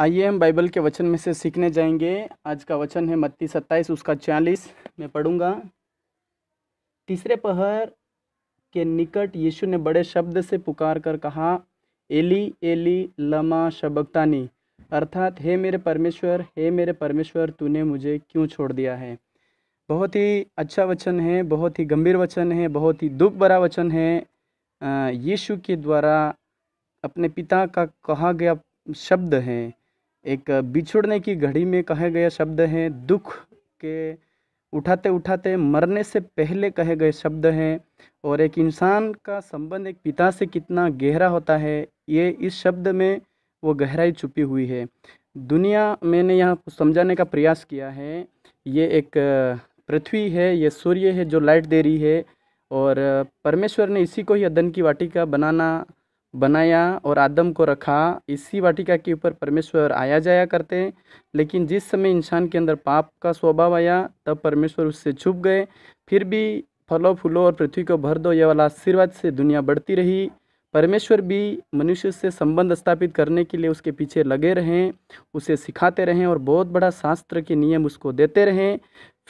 आइए हम बाइबल के वचन में से सीखने जाएँगे। आज का वचन है मत्ती सत्ताईस, उसका चालीस। मैं पढ़ूँगा। तीसरे पहर के निकट यीशु ने बड़े शब्द से पुकार कर कहा, एली एली, लमा, शबक्तानी। अर्थात, हे मेरे परमेश्वर, हे मेरे परमेश्वर, तूने मुझे क्यों छोड़ दिया है? बहुत ही अच्छा वचन है, बहुत ही गंभीर वचन है, बहुत ही दुख भरा वचन है। यीशु के द्वारा अपने पिता का कहा गया शब्द है एक बिछुड़ने की घड़ी में कहे गए शब्द हैं, दुख के उठाते उठाते मरने से पहले कहे गए शब्द हैं। और एक इंसान का संबंध एक पिता से कितना गहरा होता है, ये इस शब्द में वो गहराई छुपी हुई है। दुनिया मैंने यहाँ समझाने का प्रयास किया है। ये एक पृथ्वी है, ये सूर्य है जो लाइट दे रही है। और परमेश्वर ने इसी को ही अदन की वाटिका बनाना बनाया और आदम को रखा, इसी वाटिका के ऊपर परमेश्वर आया जाया करते। लेकिन जिस समय इंसान के अंदर पाप का स्वभाव आया, तब परमेश्वर उससे छुप गए। फिर भी फलों, फूलों और पृथ्वी को भर दो, यह वाला आशीर्वाद से दुनिया बढ़ती रही। परमेश्वर भी मनुष्य से संबंध स्थापित करने के लिए उसके पीछे लगे रहें, उसे सिखाते रहें और बहुत बड़ा शास्त्र के नियम उसको देते रहें।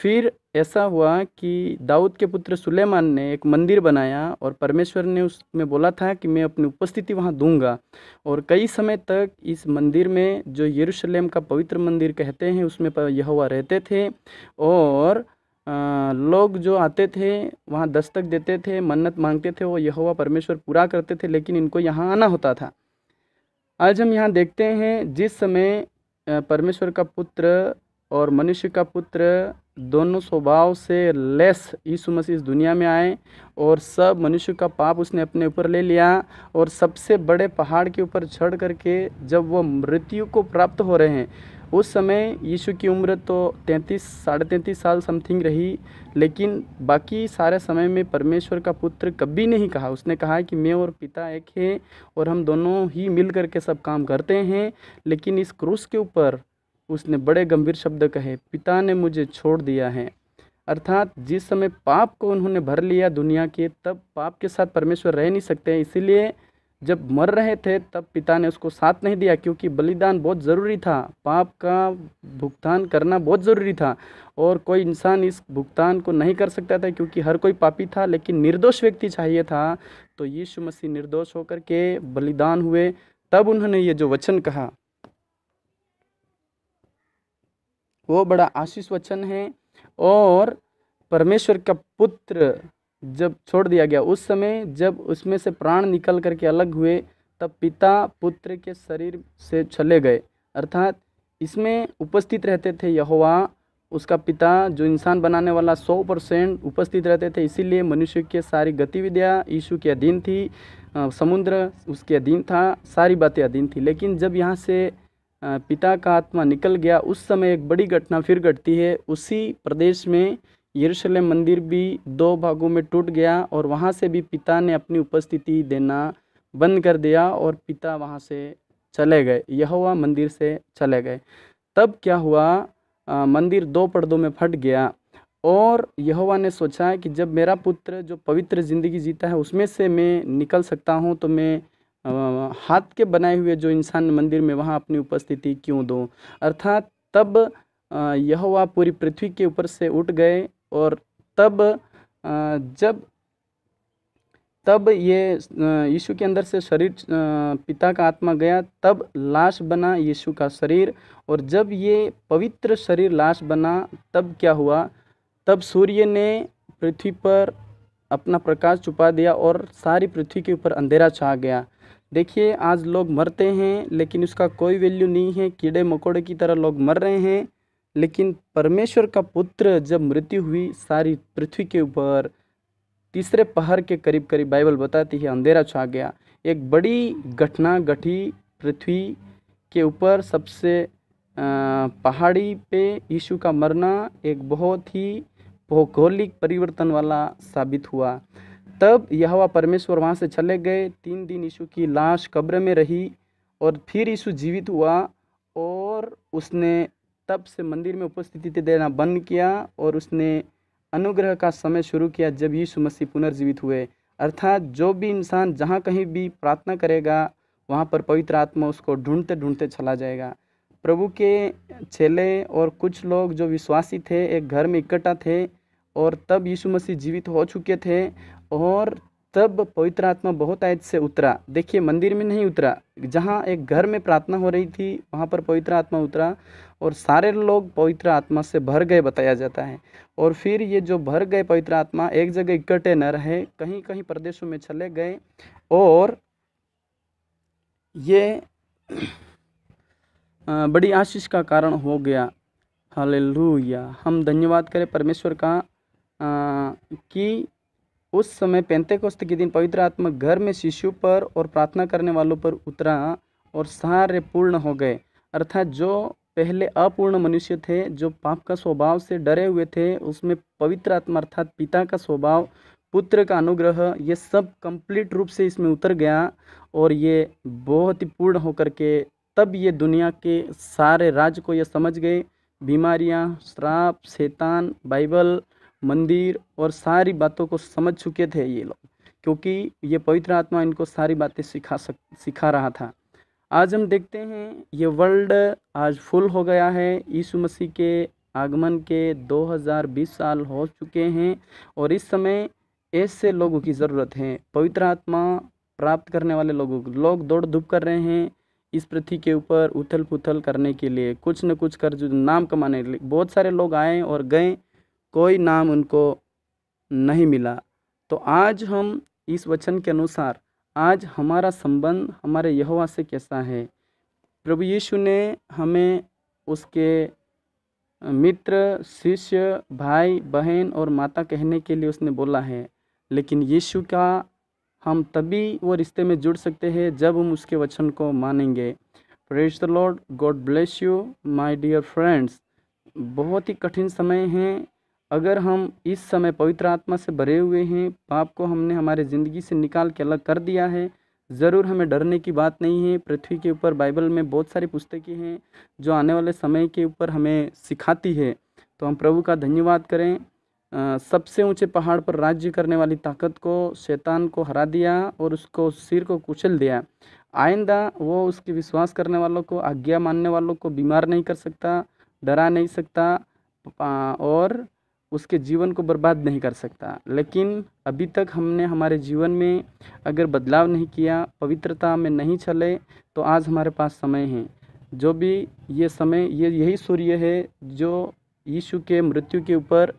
फिर ऐसा हुआ कि दाऊद के पुत्र सुलेमान ने एक मंदिर बनाया और परमेश्वर ने उसमें बोला था कि मैं अपनी उपस्थिति वहाँ दूँगा। और कई समय तक इस मंदिर में जो यरूशलेम का पवित्र मंदिर कहते हैं, उसमें यह यहोवा रहते थे और लोग जो आते थे, वहाँ दस्तक देते थे, मन्नत मांगते थे, वो यहोवा परमेश्वर पूरा करते थे, लेकिन इनको यहाँ आना होता था। आज हम यहाँ देखते हैं जिस समय परमेश्वर का पुत्र और मनुष्य का पुत्र दोनों स्वभाव से लेस यीशु मसीह इस दुनिया में आए और सब मनुष्य का पाप उसने अपने ऊपर ले लिया और सबसे बड़े पहाड़ के ऊपर चढ़ करके जब वो मृत्यु को प्राप्त हो रहे हैं, उस समय यीशु की उम्र तो तैंतीस, साढ़े तैंतीस साल समथिंग रही, लेकिन बाकी सारे समय में परमेश्वर का पुत्र कभी नहीं कहा। उसने कहा कि मैं और पिता एक है और हम दोनों ही मिल करके सब काम करते हैं, लेकिन इस क्रूस के ऊपर उसने बड़े गंभीर शब्द कहे, पिता ने मुझे छोड़ दिया है। अर्थात जिस समय पाप को उन्होंने भर लिया दुनिया के, तब पाप के साथ परमेश्वर रह नहीं सकते। इसीलिए जब मर रहे थे, तब पिता ने उसको साथ नहीं दिया, क्योंकि बलिदान बहुत ज़रूरी था। पाप का भुगतान करना बहुत ज़रूरी था, और कोई इंसान इस भुगतान को नहीं कर सकता था, क्योंकि हर कोई पापी था, लेकिन निर्दोष व्यक्ति चाहिए था। तो यीशु मसीह निर्दोष होकर के बलिदान हुए, तब उन्होंने ये जो वचन कहा। वो बड़ा आशीष वचन है। और परमेश्वर का पुत्र जब छोड़ दिया गया, उस समय जब उसमें से प्राण निकल करके अलग हुए, तब पिता पुत्र के शरीर से चले गए। अर्थात इसमें उपस्थित रहते थे यहोवा, उसका पिता जो इंसान बनाने वाला सौ परसेंट उपस्थित रहते थे। इसीलिए मनुष्य के सारी गतिविधियाँ, यीशु के अधीन थी समुद्र उसके अधीन था, सारी बातें अधीन थी। लेकिन जब यहाँ से पिता का आत्मा निकल गया। उस समय एक बड़ी घटना फिर घटती है। उसी प्रदेश में यरूशलेम मंदिर भी दो भागों में टूट गया और वहाँ से भी पिता ने अपनी उपस्थिति देना बंद कर दिया और पिता वहाँ से चले गए। यहोवा मंदिर से चले गए। तब क्या हुआ? अ, मंदिर दो पर्दों में फट गया और यहोवा ने सोचा कि जब मेरा पुत्र जो पवित्र ज़िंदगी जीता है उसमें से मैं निकल सकता हूँ तो मैं हाथ के बनाए हुए जो इंसान मंदिर में वहाँ अपनी उपस्थिति क्यों दो? अर्थात तब यह पूरी पृथ्वी के ऊपर से उठ गए और तब जब, तब ये यीशु के अंदर से शरीर पिता का आत्मा गया, तब लाश बना यीशु का शरीर और जब ये पवित्र शरीर लाश बना, तब क्या हुआ? तब सूर्य ने पृथ्वी पर अपना प्रकाश छुपा दिया और सारी पृथ्वी के ऊपर अंधेरा छा गया। देखिए, आज लोग मरते हैं, लेकिन उसका कोई वैल्यू नहीं है। कीड़े मकोड़े की तरह लोग मर रहे हैं। लेकिन परमेश्वर का पुत्र जब मृत्यु हुई, सारी पृथ्वी के ऊपर, तीसरे पहर के करीब करीब, बाइबल बताती है, अंधेरा छा गया। एक बड़ी घटना घटी पृथ्वी के ऊपर। सबसे पहाड़ी पे यीशु का मरना एक बहुत ही भौगोलिक परिवर्तन वाला साबित हुआ। तब यहोवा परमेश्वर वहाँ से चले गए। तीन दिन यीशु की लाश कब्र में रही और फिर यीशु जीवित हुआ और उसने तब से मंदिर में उपस्थिति देना बंद किया और उसने अनुग्रह का समय शुरू किया जब यीशु मसीह पुनर्जीवित हुए। अर्थात जो भी इंसान जहाँ कहीं भी प्रार्थना करेगा, वहाँ पर पवित्र आत्मा उसको ढूंढते ढूंढते चला जाएगा। प्रभु के चेले और कुछ लोग जो विश्वासी थे, एक घर में इकट्ठा थे और तब यीशु मसीह जीवित हो चुके थे और तब पवित्र आत्मा बहुत आयत से उतरा। देखिए, मंदिर में नहीं उतरा, जहाँ एक घर में प्रार्थना हो रही थी, वहाँ पर पवित्र आत्मा उतरा और सारे लोग पवित्र आत्मा से भर गए, बताया जाता है। और फिर ये जो भर गए पवित्र आत्मा, एक जगह इकट्ठे न रहे कहीं कहीं प्रदेशों में चले गए और ये बड़ी आशीष का कारण हो गया। हालेलुया। हम धन्यवाद करें परमेश्वर का कि उस समय पेंतेकोस्त के दिन पवित्र आत्मा घर में शिशु पर और प्रार्थना करने वालों पर उतरा और सारे पूर्ण हो गए। अर्थात जो पहले अपूर्ण मनुष्य थे, जो पाप का स्वभाव से डरे हुए थे, उसमें पवित्र आत्मा अर्थात पिता का स्वभाव, पुत्र का अनुग्रह, ये सब कंप्लीट रूप से इसमें उतर गया और ये बहुत ही पूर्ण होकर के तब ये दुनिया के सारे राज्य को ये समझ गए। बीमारियाँ, श्राप, शैतान, बाइबल मंदिर और सारी बातों को समझ चुके थे ये लोग, क्योंकि ये पवित्र आत्मा इनको सारी बातें सिखा सक, सिखा रहा था। आज हम देखते हैं, ये वर्ल्ड आज फुल हो गया है। यीशु मसीह के आगमन के 2020 साल हो चुके हैं और इस समय ऐसे लोगों की ज़रूरत है। पवित्र आत्मा प्राप्त करने वाले लोगों लोग दौड़ धूप कर रहे हैं इस पृथ्वी के ऊपर उथल पुथल करने के लिए। कुछ न कुछ कर जो नाम कमाने के लिए। बहुत सारे लोग आए और गए कोई नाम उनको नहीं मिला। तो आज हम इस वचन के अनुसार, आज हमारा संबंध हमारे यहोवा से कैसा है? प्रभु यीशु ने हमें उसके मित्र, शिष्य, भाई, बहन और माता कहने के लिए उसने बोला है। लेकिन यीशु का हम तभी वो रिश्ते में जुड़ सकते हैं जब हम उसके वचन को मानेंगे। Praise the Lord God bless you my dear friends बहुत ही कठिन समय हैं अगर हम इस समय पवित्र आत्मा से भरे हुए हैं, पाप को हमने हमारे ज़िंदगी से निकाल के अलग कर दिया है। ज़रूर हमें डरने की बात नहीं है। पृथ्वी के ऊपर बाइबल में बहुत सारी पुस्तकें हैं, जो आने वाले समय के ऊपर हमें सिखाती है। तो हम प्रभु का धन्यवाद करें। सबसे ऊँचे पहाड़ पर राज्य करने वाली ताकत को, शैतान को हरा दिया और उसको सिर को कुचल दिया। आइंदा वो उसके विश्वास करने वालों को, आज्ञा मानने वालों को बीमार नहीं कर सकता, डरा नहीं सकता और उसके जीवन को बर्बाद नहीं कर सकता। लेकिन अभी तक हमने हमारे जीवन में अगर बदलाव नहीं किया, पवित्रता में नहीं चले तो आज हमारे पास समय है। जो भी ये समय, ये यही सूर्य है जो यीशु के मृत्यु के ऊपर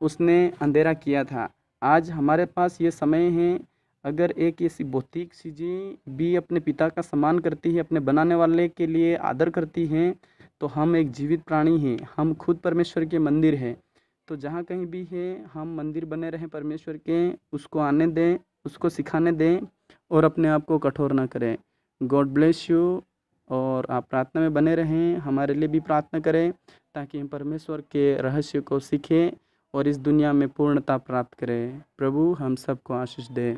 उसने अंधेरा किया था। आज हमारे पास ये समय है। अगर एक ऐसी भौतिक चीज़ें भी अपने पिता का सम्मान करती है, अपने बनाने वाले के लिए आदर करती हैं तो हम एक जीवित प्राणी हैं। हम खुद परमेश्वर के मंदिर हैं। तो जहाँ कहीं भी है, हम मंदिर बने रहें परमेश्वर के, उसको आने दें, उसको सिखाने दें और अपने आप को कठोर ना करें। गॉड ब्लेस यू और आप प्रार्थना में बने रहें, हमारे लिए भी प्रार्थना करें ताकि हम परमेश्वर के रहस्य को सीखें और इस दुनिया में पूर्णता प्राप्त करें। प्रभु, हम सबको आशीष दें।